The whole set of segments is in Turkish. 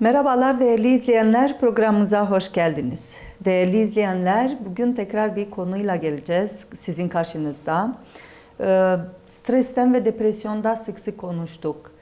Merhabalar değerli izleyenler, programımıza hoş geldiniz. Değerli izleyenler, bugün tekrar bir konuyla geleceğiz sizin karşınızda. Ee, stresten ve depresyonda sık sık konuştuk.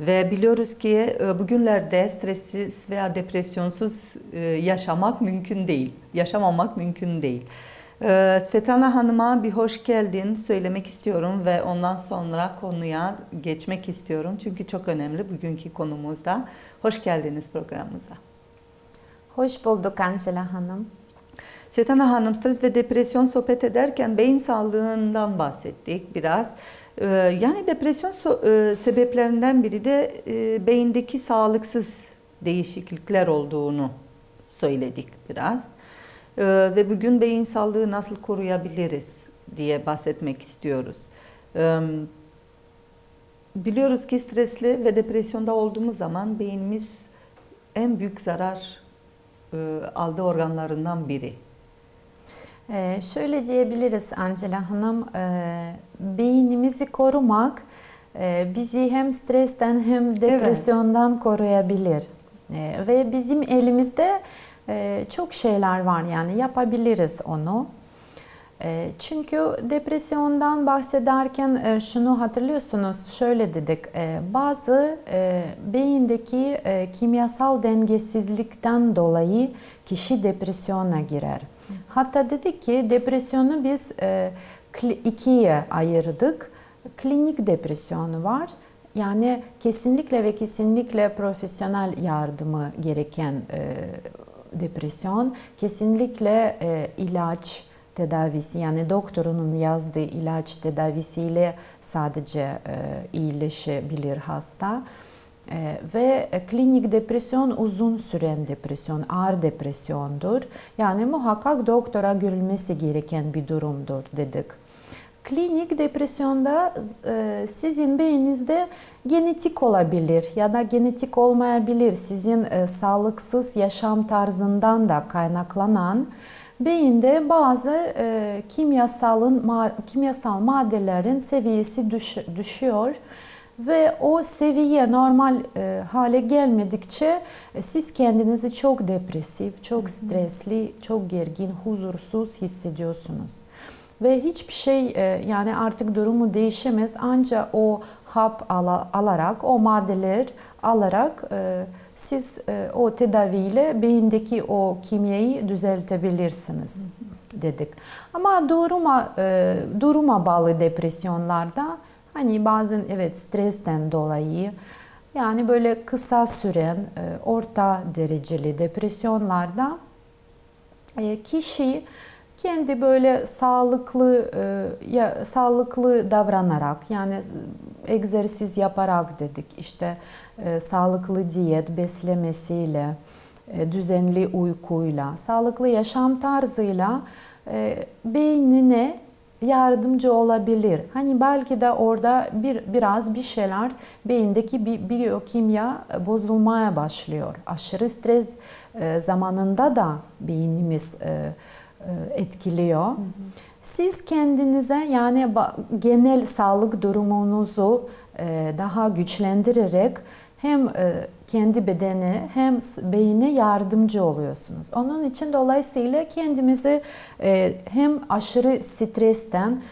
Ve biliyoruz ki e, bugünlerde stressiz veya depresyonsuz e, yaşamak mümkün değil. Yaşamamak mümkün değil. Ee, Svetlana Hanım'a bir hoş geldin söylemek istiyorum ve ondan sonra konuya geçmek istiyorum. Çünkü çok önemli bugünkü konumuzda. Hoş geldiniz programımıza. Hoş bulduk Angela Hanım. Svetlana Hanım stres ve depresyon sohbet ederken beyin sağlığından bahsettik biraz. Ee, yani depresyon e, sebeplerinden biri de e, beyindeki sağlıksız değişiklikler olduğunu söyledik biraz. Ee, ve bugün beyin sağlığı nasıl koruyabiliriz diye bahsetmek istiyoruz. Biliyoruz ki stresli ve depresyonda olduğumuz zaman beynimiz en büyük zarar e, aldığı organlarından biri. Ee, şöyle diyebiliriz Angela Hanım, e, beynimizi korumak e, bizi hem stresten hem depresyondan evet. koruyabilir. E, ve bizim elimizde e, çok şeyler var yani yapabiliriz onu. E, çünkü depresyondan bahsederken e, şunu hatırlıyorsunuz şöyle dedik bazı beyindeki kimyasal dengesizlikten dolayı kişi depresyona girer. Hatta dedik ki depresyonu biz ikiye ayırdık. Klinik depresyonu var. Yani kesinlikle ve kesinlikle profesyonel yardımı gereken depresyon kesinlikle e, ilaç tedavisi yani doktorunun yazdığı ilaç tedavisiyle sadece e, iyileşebilir hasta. E, ve klinik depresyon uzun süren depresyon, ağır depresyondur. Yani muhakkak doktora görülmesi gereken bir durumdur dedik. Klinik depresyonda e, sizin beyninizde genetik olabilir ya da genetik olmayabilir. Sizin e, sağlıksız yaşam tarzından da kaynaklanan beyinde bazı e, kimyasalın ma, kimyasal maddelerin seviyesi düş, düşüyor ve o seviye normal e, hale gelmedikçe e, siz kendinizi çok depresif, çok stresli, çok gergin, huzursuz hissediyorsunuz ve hiçbir şey e, yani artık durumu değişemez ancak o hap alarak o maddeler alarak e, siz e, o tedaviyle beyindeki o kimyayı düzeltebilirsiniz dedik. Ama duruma duruma bağlı depresyonlarda hani bazen evet stresten dolayı yani böyle kısa süren orta dereceli depresyonlarda kişi kendi böyle sağlıklı e, ya sağlıklı davranarak yani egzersiz yaparak dedik işte e, sağlıklı diyet beslemesiyle e, düzenli uykuyla sağlıklı yaşam tarzıyla beynine yardımcı olabilir. Hani belki de orada bir biraz bir şeyler beyindeki bir biyokimya bozulmaya başlıyor. Aşırı stres zamanında da beynimiz etkiliyor. Hı hı. Siz kendinize yani genel sağlık durumunuzu e, daha güçlendirerek hem e, kendi bedeni hem beyine yardımcı oluyorsunuz. Onun için dolayısıyla kendimizi hem aşırı stresten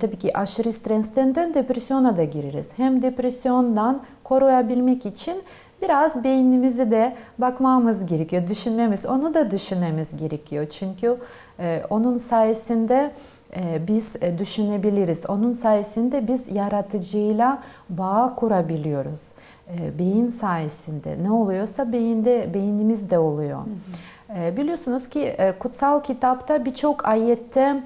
tabii ki aşırı stresten de depresyona da gireriz. Hem depresyondan koruyabilmek için biraz beynimizi de bakmamız gerekiyor, düşünmemiz, onu da düşünmemiz gerekiyor. Çünkü e, onun sayesinde e, biz e, düşünebiliriz. Onun sayesinde biz yaratıcıyla bağ kurabiliyoruz. E, beyin sayesinde ne oluyorsa beyinde beynimizde oluyor. Hı hı. Biliyorsunuz ki kutsal kitapta birçok ayette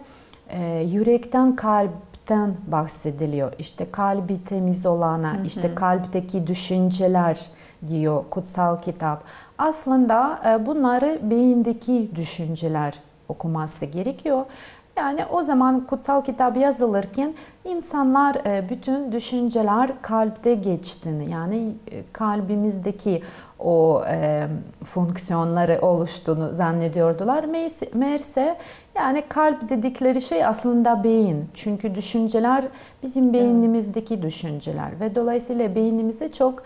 yürekten kalpten bahsediliyor. İşte kalbi temiz olana, hı hı. işte kalpteki düşünceler diyor kutsal kitap. Aslında bunları beyindeki düşünceler okuması gerekiyor. Yani o zaman kutsal kitap yazılırken insanlar e, bütün düşünceler kalpte geçtiğini yani e, kalbimizdeki o e, fonksiyonları oluştuğunu zannediyordular. Meğerse yani kalp dedikleri şey aslında beyin. Çünkü düşünceler bizim beynimizdeki düşünceler ve dolayısıyla beynimize çok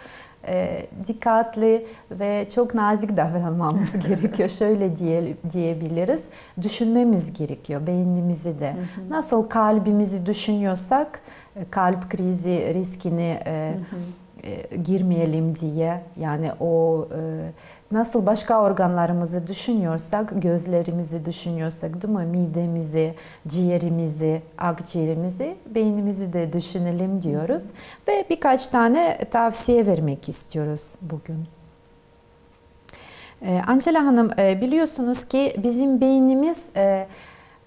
e, dikkatli ve çok nazik davranmamız gerekiyor. Şöyle diye, diyebiliriz. Düşünmemiz gerekiyor beynimizi de. Hı hı. Nasıl kalbimizi düşünüyorsak e, kalp krizi riskini e, hı hı. E, girmeyelim diye yani o e, nasıl başka organlarımızı düşünüyorsak, gözlerimizi düşünüyorsak değil mi? Midemizi, ciğerimizi, akciğerimizi, beynimizi de düşünelim diyoruz. Ve birkaç tane tavsiye vermek istiyoruz bugün. Ee, Angela Hanım e, biliyorsunuz ki bizim beynimiz e,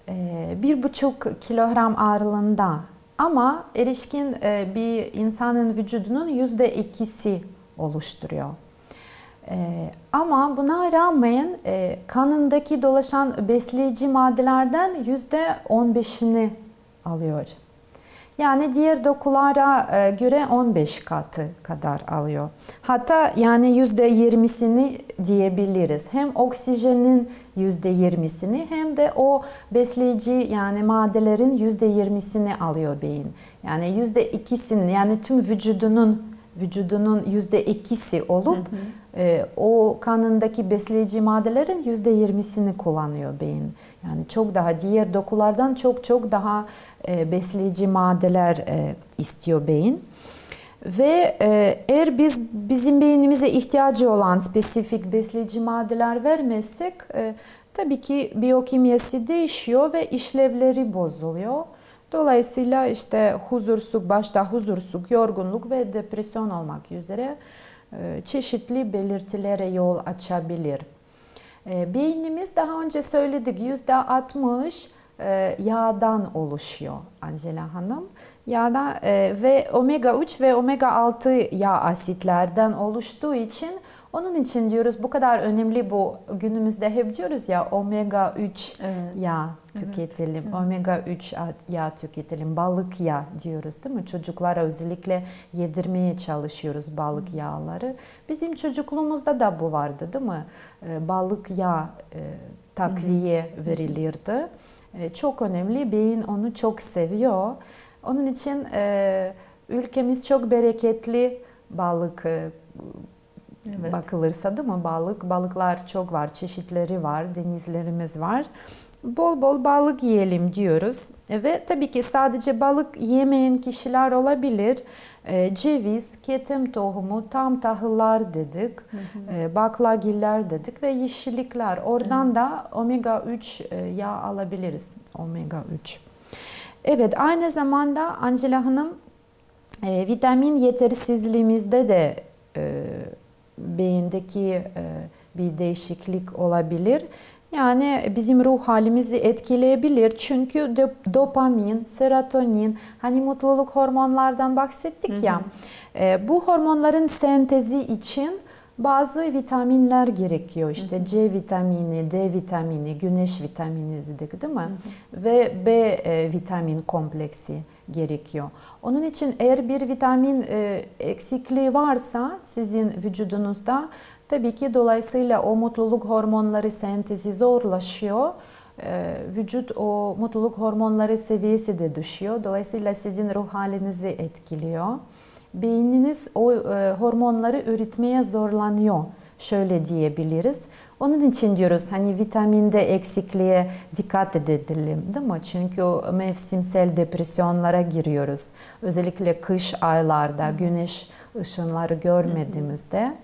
e, bir buçuk kilogram ağırlığında ama erişkin bir insanın vücudunun yüzde ikisi oluşturuyor. Ee, ama buna rağmen e, kanındaki dolaşan besleyici maddelerden yüzde 15'ini alıyor. Yani diğer dokulara e, göre 15 katı kadar alıyor. Hatta yani yüzde 20'sini diyebiliriz. Hem oksijenin yüzde 20'sini hem de o besleyici yani maddelerin yüzde 20'sini alıyor beyin. Yani yüzde 2'sini yani tüm vücudunun vücudunun yüzde ikisi olup hı hı. E, o kanındaki besleyici maddelerin yüzde yirmisini kullanıyor beyin. Yani çok daha diğer dokulardan çok çok daha e, besleyici maddeler e, istiyor beyin. Ve e, eğer biz bizim beynimize ihtiyacı olan spesifik besleyici maddeler vermezsek tabii ki biyokimyası değişiyor ve işlevleri bozuluyor. Dolayısıyla işte huzursuzluk, başta huzursuzluk, yorgunluk ve depresyon olmak üzere çeşitli belirtilere yol açabilir. E, beynimiz daha önce söyledik %60 e, yağdan oluşuyor Angela Hanım. Yağdan ve omega 3 ve omega 6 yağ asitlerden oluştuğu için onun için diyoruz bu kadar önemli bu günümüzde hep diyoruz ya omega 3 evet. yağ tüketelim. Evet. Omega 3 yağ tüketelim. Balık yağ diyoruz değil mi? Çocuklara özellikle yedirmeye çalışıyoruz balık yağları. Bizim çocukluğumuzda da bu vardı değil mi? Ee, balık yağ e, takviye verilirdi. Ee, çok önemli. Beyin onu çok seviyor. Onun için e, ülkemiz çok bereketli balık e, evet. bakılırsa değil mi? Balık, balıklar çok var, çeşitleri var, denizlerimiz var. Bol bol balık yiyelim diyoruz. Ve tabii ki sadece balık yemeyen kişiler olabilir. E, ceviz, ketem tohumu, tam tahıllar dedik, hı hı. E, baklagiller dedik ve yeşillikler. Oradan hı. da omega 3 e, yağ alabiliriz. Omega 3. Evet aynı zamanda Angela Hanım e, vitamin yetersizliğimizde de e, beyindeki e, bir değişiklik olabilir. Yani bizim ruh halimizi etkileyebilir. Çünkü dopamin, serotonin, hani mutluluk hormonlardan bahsettik hı hı. ya. E, bu hormonların sentezi için bazı vitaminler gerekiyor. İşte hı hı. C vitamini, D vitamini, güneş vitamini dedik değil mi? Hı hı. Ve B e, vitamin kompleksi gerekiyor. Onun için eğer bir vitamin e, eksikliği varsa sizin vücudunuzda tabii ki dolayısıyla o mutluluk hormonları sentezi zorlaşıyor. E, vücut o mutluluk hormonları seviyesi de düşüyor. Dolayısıyla sizin ruh halinizi etkiliyor. Beyniniz o e, hormonları üretmeye zorlanıyor. Şöyle diyebiliriz. Onun için diyoruz hani vitaminde eksikliğe dikkat edelim değil mi? Çünkü mevsimsel depresyonlara giriyoruz. Özellikle kış aylarda güneş ışınları görmediğimizde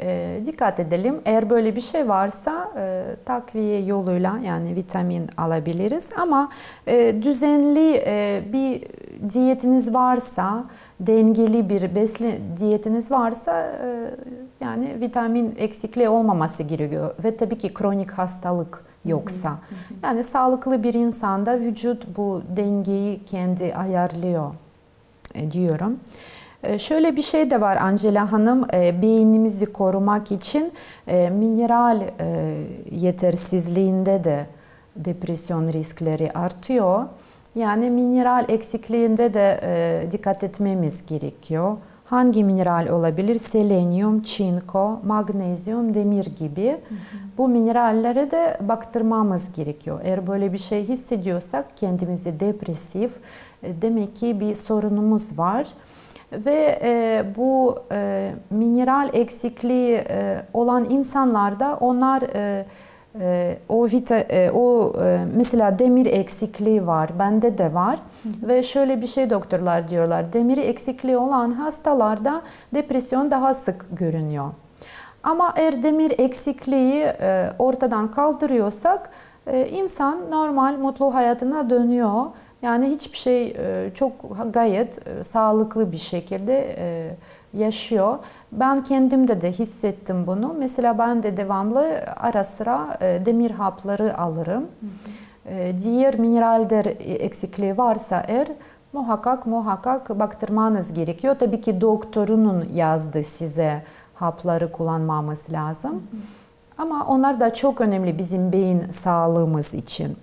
e, dikkat edelim. Eğer böyle bir şey varsa e, takviye yoluyla yani vitamin alabiliriz. Ama e, düzenli e, bir diyetiniz varsa dengeli bir besle diyetiniz varsa e, yani vitamin eksikliği olmaması gerekiyor ve tabii ki kronik hastalık yoksa. Yani sağlıklı bir insanda vücut bu dengeyi kendi ayarlıyor e, diyorum. E, şöyle bir şey de var Angela Hanım, beynimizi korumak için mineral yetersizliğinde de depresyon riskleri artıyor. Yani mineral eksikliğinde de e, dikkat etmemiz gerekiyor. Hangi mineral olabilir? Selenyum, çinko, magnezyum, demir gibi. Hı hı. Bu minerallere de baktırmamız gerekiyor. Eğer böyle bir şey hissediyorsak kendimizi depresif, e, demek ki bir sorunumuz var. ve e, bu e, mineral eksikliği e, olan insanlarda onlar e, e, o vita, e, o e, mesela demir eksikliği var, bende de var hı hı. ve şöyle bir şey doktorlar diyorlar. Demir eksikliği olan hastalarda depresyon daha sık görünüyor. Ama eğer demir eksikliği e, ortadan kaldırıyorsak e, insan normal mutlu hayatına dönüyor. Yani hiçbir şey e, çok gayet e, sağlıklı bir şekilde e, yaşıyor. Ben kendimde de hissettim bunu. Mesela ben de devamlı ara sıra e, demir hapları alırım. Hı hı. E, diğer mineraller eksikliği varsa eğer muhakkak muhakkak baktırmanız gerekiyor. Tabii ki doktorunun yazdığı size hapları kullanmamız lazım. Hı hı. Ama onlar da çok önemli bizim beyin sağlığımız için.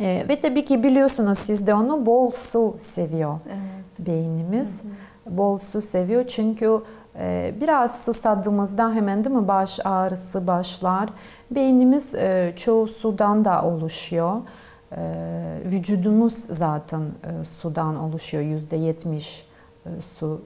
Ee, ve tabii ki biliyorsunuz siz de onu bol su seviyor evet. beynimiz. Hı hı. Bol su seviyor çünkü e, biraz susadığımızda hemen değil mi baş ağrısı başlar. Beynimiz e, çoğu sudan da oluşuyor. E, vücudumuz zaten sudan oluşuyor yüzde yetmiş su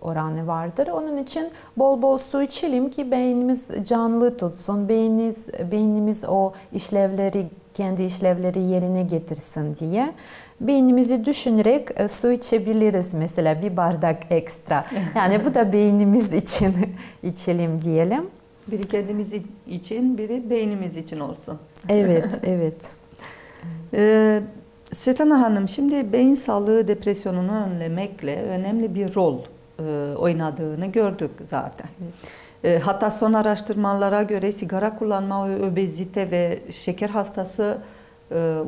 oranı vardır. Onun için bol bol su içelim ki beynimiz canlı tutsun. Beynimiz, beynimiz o işlevleri, kendi işlevleri yerine getirsin diye. Beynimizi düşünerek e, su içebiliriz mesela bir bardak ekstra. Yani bu da beynimiz için içelim diyelim. Biri kendimiz için, biri beynimiz için olsun. Evet, evet. Ee, Svetlana Hanım şimdi beyin sağlığı depresyonunu önlemekle önemli bir rol e, oynadığını gördük zaten. Evet. E, hatta son araştırmalara göre sigara kullanma, obezite ve şeker hastası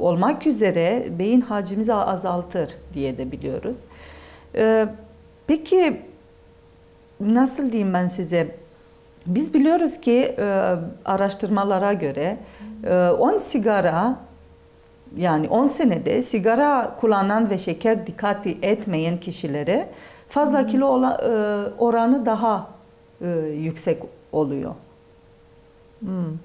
olmak üzere beyin hacimizi azaltır diye de biliyoruz. E, peki nasıl diyeyim ben size? Biz biliyoruz ki e, araştırmalara göre 10 e, sigara yani 10 senede sigara kullanan ve şeker dikkati etmeyen kişilere fazla kilo olan, e, oranı daha e, yüksek oluyor. Hmm.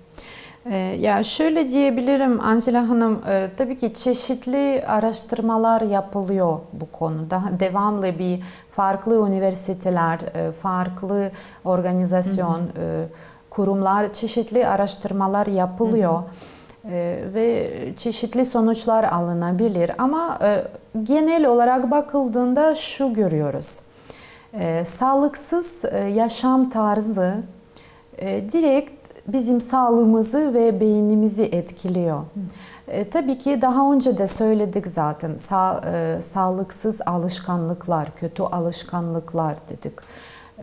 E, ya şöyle diyebilirim Angela Hanım, tabii ki çeşitli araştırmalar yapılıyor bu konuda. Devamlı bir farklı üniversiteler, farklı organizasyon, hı kurumlar, çeşitli araştırmalar yapılıyor. Hı hı. Ee, ve çeşitli sonuçlar alınabilir. Ama e, genel olarak bakıldığında şu görüyoruz. E, sağlıksız e, yaşam tarzı direkt bizim sağlığımızı ve beynimizi etkiliyor. E, tabii ki daha önce de söyledik zaten Sa e, sağlıksız alışkanlıklar, kötü alışkanlıklar dedik.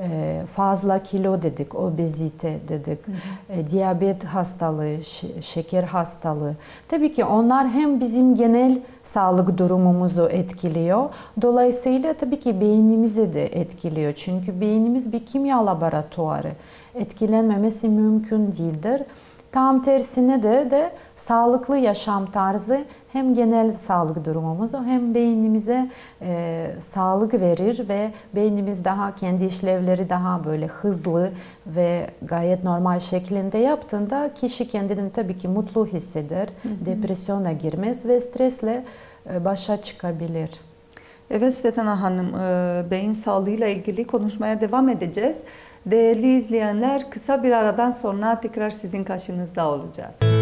Ee, fazla kilo dedik, obezite dedik, hı hı. E, diyabet hastalığı, şeker hastalığı. Tabii ki onlar hem bizim genel sağlık durumumuzu etkiliyor. Dolayısıyla tabii ki beynimizi de etkiliyor. Çünkü beynimiz bir kimya laboratuvarı. Etkilenmemesi mümkün değildir. Tam tersine de de sağlıklı yaşam tarzı hem genel sağlık durumumuzu hem beynimize e, sağlık verir ve beynimiz daha kendi işlevleri daha böyle hızlı ve gayet normal şeklinde yaptığında kişi kendini tabii ki mutlu hisseder, hı hı. depresyona girmez ve stresle e, başa çıkabilir. Evet Svetlana Hanım, e, beyin sağlığıyla ilgili konuşmaya devam edeceğiz. Değerli izleyenler, kısa bir aradan sonra tekrar sizin karşınızda olacağız.